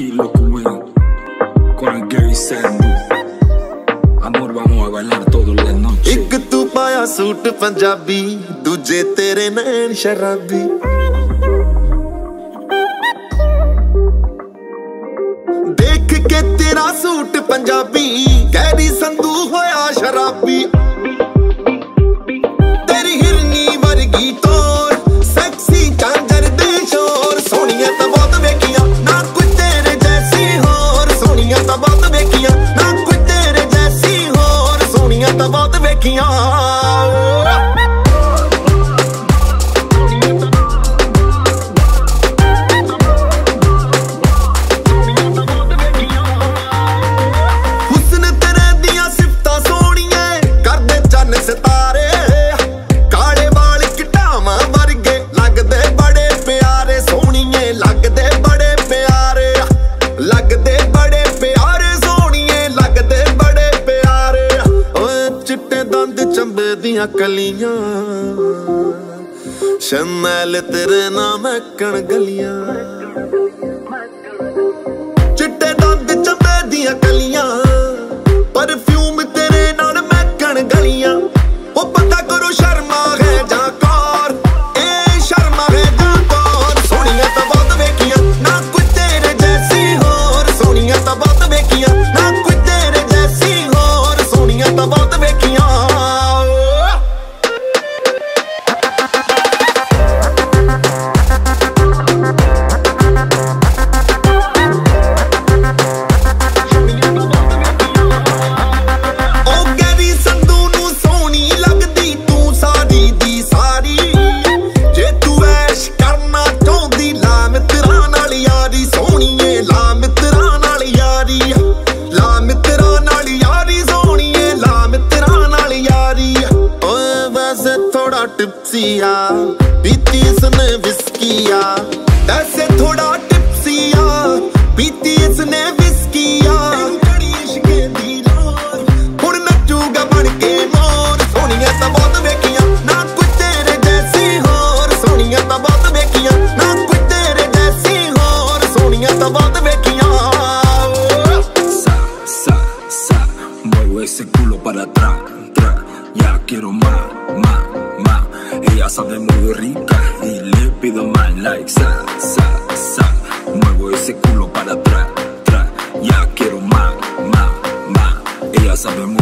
tranquilo con con el Gary Sandu. Amor, vamos a bailar toda la noche. ਇੱਕ ਤੂੰ ਪਾਇਆ suit Punjabi ਦੂਜੇ ਤੇਰੇ ਨੈਣ ਸ਼ਰਾਬੀ ਦੇਖ ਕੇ ਤੇਰਾ ਸੂਟ ਪੰਜਾਬੀ ਗੈਰੀ ਸੰਧੂ ਹੋਇਆ ਸ਼ਰਾਬੀ ਬਹੁਤ ਵੇਖੀਆਂ। ਦੀਆਂ ਕਲੀਆਂ। ਸ਼ਮੈਲ ਤੇਰੇ ਨਾਮ ਕਣ ਗਲੀਆਂ। ਥੋੜਾ ਟਿਪਸੀ ਪੀਤੀ ਇਸਨੇ ਵਿਸਕੀ ਆ ਐਸੇ ਥੋੜਾ ਟਿਪਸੀ ਪੀਤੀ ਇਸਨੇ ਵਿਸਕੀ ਆ ਬੜੀ ਇਸ਼ਕੇ ਦੀ ਲੋਰ ਹੁਣ ਨੱਚੂਗਾ ਬਣ ਕੇ ਮੋਰ ਸੋਹਣੀਆਂ ਤਾਂ ਬਹੁਤ ਵੇਖੀਆਂ ਨਾ ਕੋਈ ਤੇਰੇ ਜੈਸੀ ਹੋਰ ਸੋਹਣੀਆਂ ਤਾਂ ਬਹੁਤ ਵੇਖੀਆਂ ਨਾ ਕੋਈ ਤੇਰੇ ਜੈਸੀ ਹੋਰ ਸੋਹਣੀਆਂ ਤਾਂ ਬਹੁਤ ਵੇਖੀਆਂ Sa, sa, sa, muevo ese culo para atrás, tra. Ya quiero más, más, sabe muy rica y le pido más likes. sa, sa, sa. Muevo ese culo para atrás. Ya quiero más, más, más. Ella sabe muy